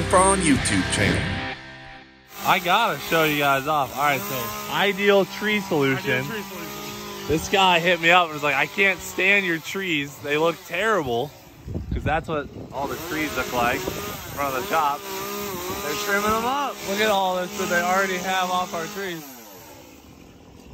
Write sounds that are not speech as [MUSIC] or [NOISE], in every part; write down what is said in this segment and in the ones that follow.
looking for YouTube channel. I gotta show you guys off. All right, so ideal tree solution. This guy hit me up and was like, I can't stand your trees. They look terrible. Because that's what all the trees look like in front of the shop. They're trimming them up. Look at all this that they already have off our trees.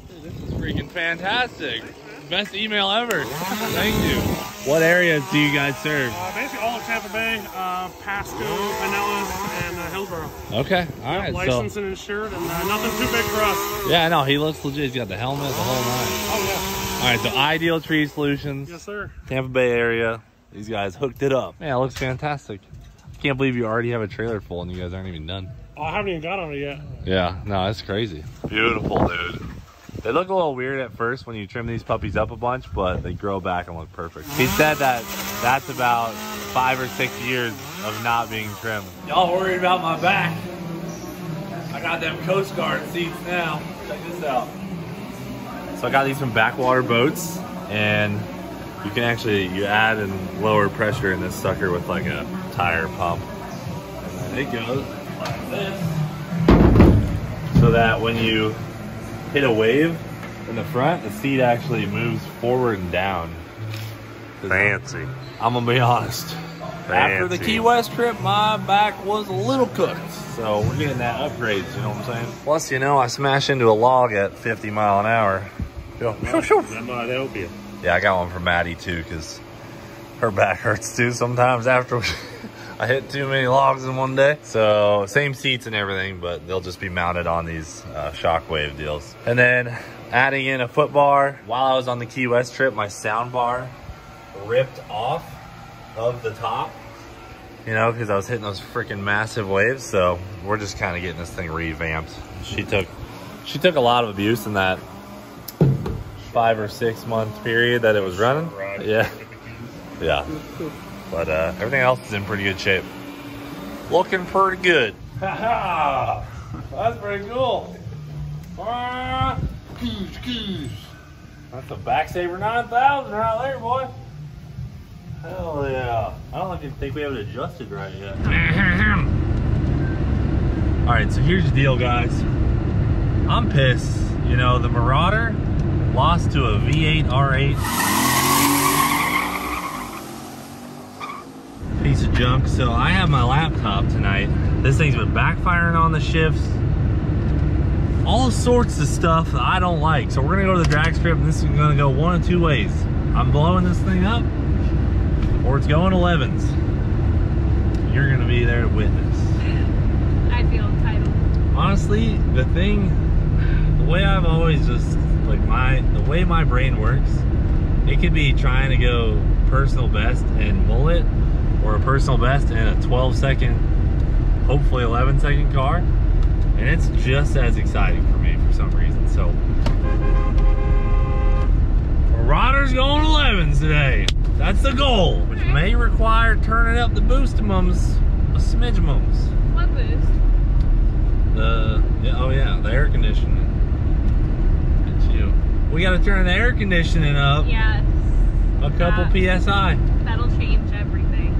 Dude, this is freaking fantastic. Best email ever. Thank you. What areas do you guys serve? Uh, basically all of Tampa Bay, uh, Pasco, Pinellas, and uh, Hillsborough. Okay, all right. Licensed So, and insured, and uh, nothing too big for us. yeah, I know. he looks legit. He's got the helmet, the whole nine. Oh yeah. All right, so ideal tree solutions. yes sir. Tampa Bay area. These guys hooked it up. Man, it looks fantastic. I can't believe you already have a trailer full and you guys aren't even done. Oh, I haven't even got on it yet. Yeah, no, that's crazy. Beautiful, dude. They look a little weird at first when you trim these puppies up a bunch, but they grow back and look perfect. He said that that's about five or six years of not being trimmed. Y'all worried about my back? I got them Coast Guard seats now. Check this out. So I got these from Backwater Boats, and you can actually you add and lower pressure in this sucker with like a tire pump, and then it goes like this so that when you hit a wave in the front, the seat actually moves forward and down. Fancy. I'm gonna be honest. After the Key West trip, my back was a little cooked. So we're getting that upgrades, you know what I'm saying? Plus, you know, I smashed into a log at 50 mile an hour. [LAUGHS] That might help you. Yeah, I got one for Maddie too, because her back hurts too sometimes after [LAUGHS] I hit too many logs in one day. So same seats and everything, but they'll just be mounted on these uh, shockwave deals. And then adding in a foot bar. While I was on the Key West trip, my sound bar ripped off of the top. You know, because I was hitting those freaking massive waves. So we're just kind of getting this thing revamped. She took, she took a lot of abuse in that five or six month period that it was running. Yeah. Yeah. But uh, everything else is in pretty good shape. Looking pretty good. [LAUGHS] [LAUGHS] That's pretty cool. Ah, goose, goose. That's a Backsaber 9000 right there, boy. Hell yeah. I don't even think we have it adjusted right yet. [LAUGHS] All right, so here's the deal, guys. I'm pissed. You know, the Marauder lost to a V8 R8 piece of junk. So I have my laptop tonight. This thing's been backfiring on the shifts. All sorts of stuff that I don't like. So we're gonna go to the drag strip and this is gonna go one of two ways. I'm blowing this thing up or it's going 11s. You're gonna be there to witness. I feel entitled. honestly the thing the way i've always just like my the way my brain works it could be trying to go personal best and bullet or a personal best in a 12 second hopefully 11 second car and it's just as exciting for me for some reason so Marauder's going 11s today that's the goal which may require turning up the boostimums a smidgemums What boost? the yeah, oh yeah, the air conditioning. It's you. We gotta turn the air conditioning up Yes. a couple uh, Yeah. psi. That'll change everything.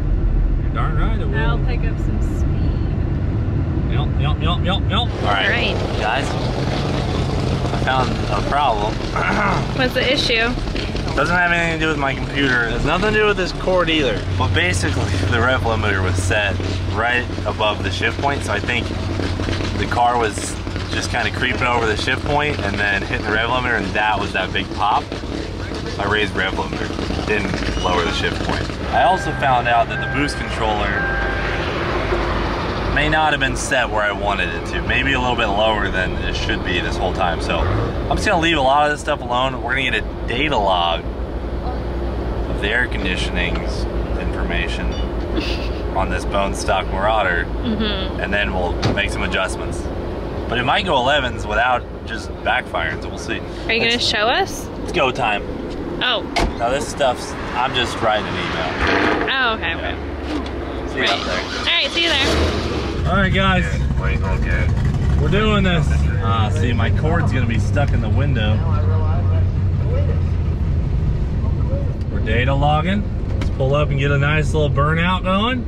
You're darn right it That'll will. pick up some speed. Yep, yep, yep, yep, yep. All right, Right. guys. I found a problem. [CLEARS THROAT] What's the issue? Doesn't have anything to do with my computer. It has nothing to do with this cord either. But basically, [LAUGHS] the rev limiter was set right above the shift point, so I think the car was just kind of creeping over the shift point and then hitting the rev limiter, and that was that big pop. I raised rev limiter, didn't lower the shift point. I also found out that the boost controller may not have been set where I wanted it to. Maybe a little bit lower than it should be this whole time. So I'm just gonna leave a lot of this stuff alone. We're gonna get a data log of the air conditioning's information [LAUGHS] on this bone stock Marauder, mm-hmm. and then we'll make some adjustments. But it might go 11s without just backfiring, so we'll see. Are you gonna show us? It's go time. Oh. Now this stuff's, I'm just writing an email. Oh, okay, yeah. okay. See right. you there. All right, see you there. All right, guys. Okay. We're doing this. Ah, uh, see, my cord's gonna be stuck in the window. We're data logging. Let's pull up and get a nice little burnout going. [LAUGHS]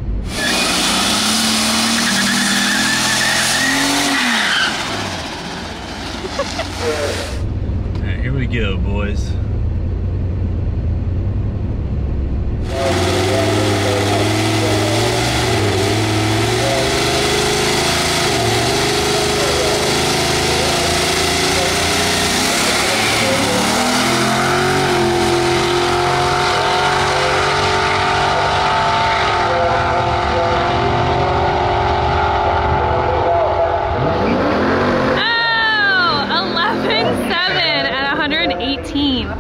All right, here we go, boys.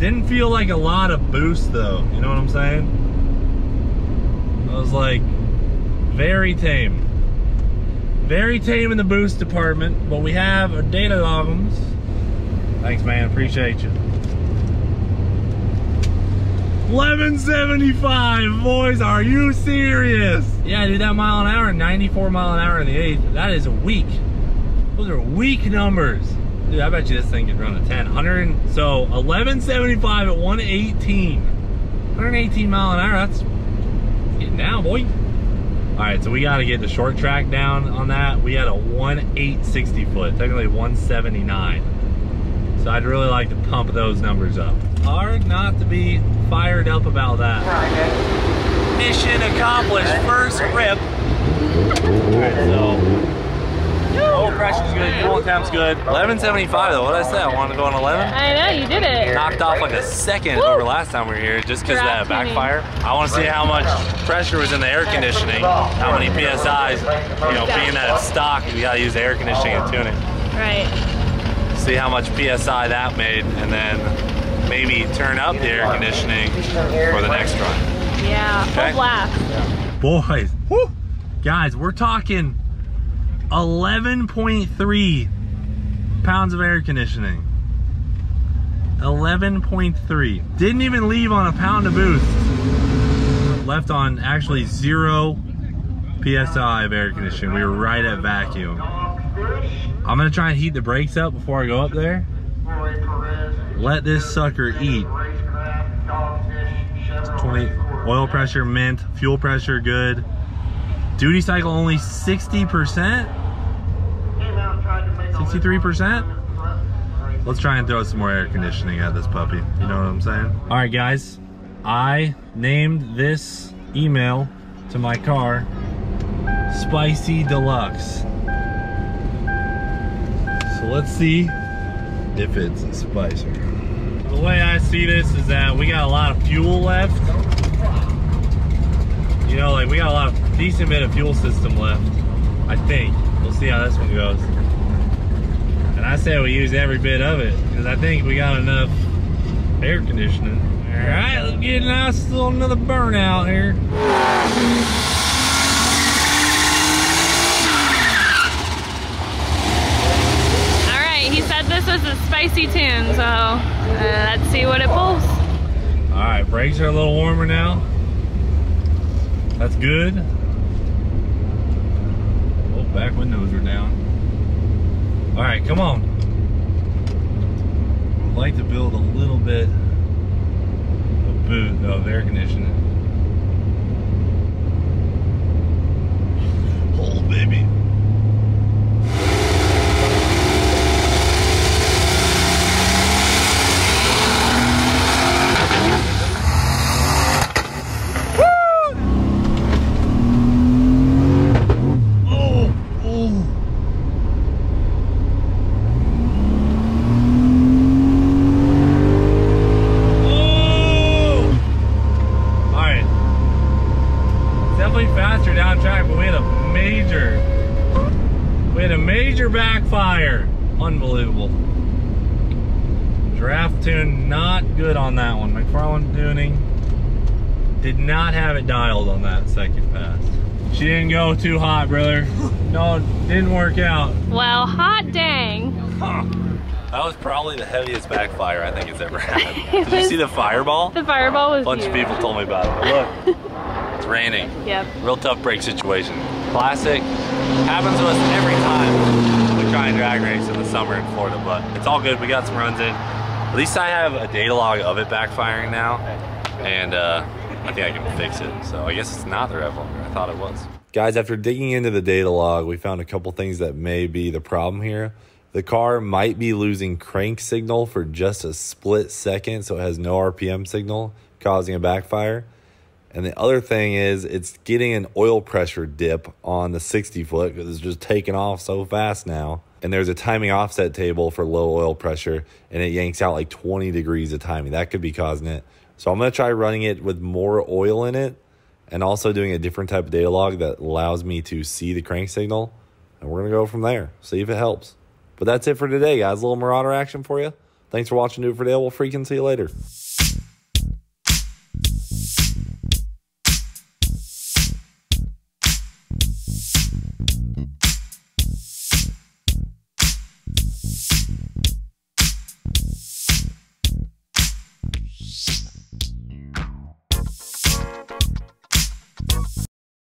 Didn't feel like a lot of boost though. You know what I'm saying? I was like, very tame. Very tame in the boost department, but we have our data logs. Thanks, man. Appreciate you. 1175, boys. Are you serious? Yeah, dude, that mile an hour, 94 mile an hour in the eighth. That is a weak. Those are weak numbers. Dude, I bet you this thing could run a 10. 100, so 1175 at 118. 118 mile an hour. That's getting down, boy. All right, so we got to get the short track down on that. We had a 1860 foot, technically 179. So I'd really like to pump those numbers up. Hard not to be fired up about that. Mission accomplished, first rip. All right, so oil pressure's good, fuel temp's good. 1175 though, what did I say? I wanted to go on 11? I know, you did it. knocked off like a second Woo! over last time we were here just because of that backfire. I want to see how much pressure was in the air conditioning, how many PSIs, you know, being that it's stock, you gotta use the air conditioning and tune it. Right. See how much PSI that made and then maybe turn up the air conditioning for the next run. Yeah, full Okay. blast. Boys, woo, guys, we're talking 11.3 pounds of air conditioning. 11.3. Didn't even leave on a pound of boost. Left on actually zero PSI of air conditioning. We were right at vacuum. I'm gonna try and heat the brakes up before I go up there. Let this sucker eat. 20 oil pressure mint, fuel pressure good. Duty cycle only 60%? 63%? Let's try and throw some more air conditioning at this puppy. You know what I'm saying? All right, guys. I named this email to my car Spicy Deluxe. So let's see if it's a spicer. The way I see this is that we got a lot of fuel left. You know, like we got a lot of decent bit of fuel system left. I think. We'll see how this one goes. Say we use every bit of it because I think we got enough air conditioning. All right, let's get a nice little another burnout here. All right, he said this was a spicy tune, so uh, let's see what it pulls. All right, brakes are a little warmer now. That's good. Oh, back windows are down. All right, come on. Like to build a little bit of boot of air conditioning. Hold, baby. Oh, oh. Oh! All right. It's definitely faster down track, but we had a major, we had a major backfire. Unbelievable. Draft tune not good on that one. McFarland tuning did not have it dialed on that second pass. She didn't go too hot, brother. [LAUGHS] No, it didn't work out. Well, hot dang. [LAUGHS] That was probably the heaviest backfire I think it's ever had. [LAUGHS] Did you see the fireball? The fireball was A bunch of people told me about it. Look, it's raining. Yep. Real tough break situation. Classic. Happens to us every time we try and drag race in the summer in Florida, but it's all good. We got some runs in. At least I have a data log of it backfiring now, and uh, I think I can fix it. So I guess it's not the rev limiter. I thought it was. Guys, after digging into the data log, we found a couple things that may be the problem here. The car might be losing crank signal for just a split second, so it has no RPM signal, causing a backfire. And the other thing is, it's getting an oil pressure dip on the 60 foot because it's just taking off so fast now. And there's a timing offset table for low oil pressure, and it yanks out like 20 degrees of timing. That could be causing it. So I'm going to try running it with more oil in it and also doing a different type of data log that allows me to see the crank signal. And we're going to go from there, see if it helps. But that's it for today, guys. A little Marauder action for you. Thanks for watching It for Dale. We'll freaking see you later.